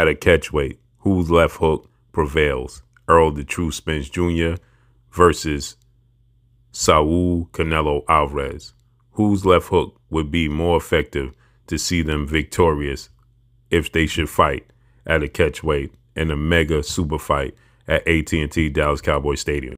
At a catchweight, whose left hook prevails? Errol the True Spence Jr. versus Saul Canelo Alvarez. Whose left hook would be more effective to see them victorious if they should fight at a catchweight in a mega super fight at AT&T Dallas Cowboy Stadium?